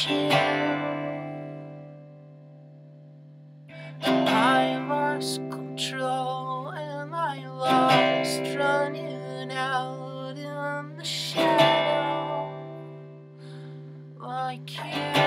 I lost control and I lost running out in the shadow like.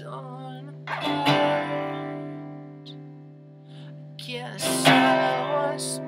torn apart. Guess I was.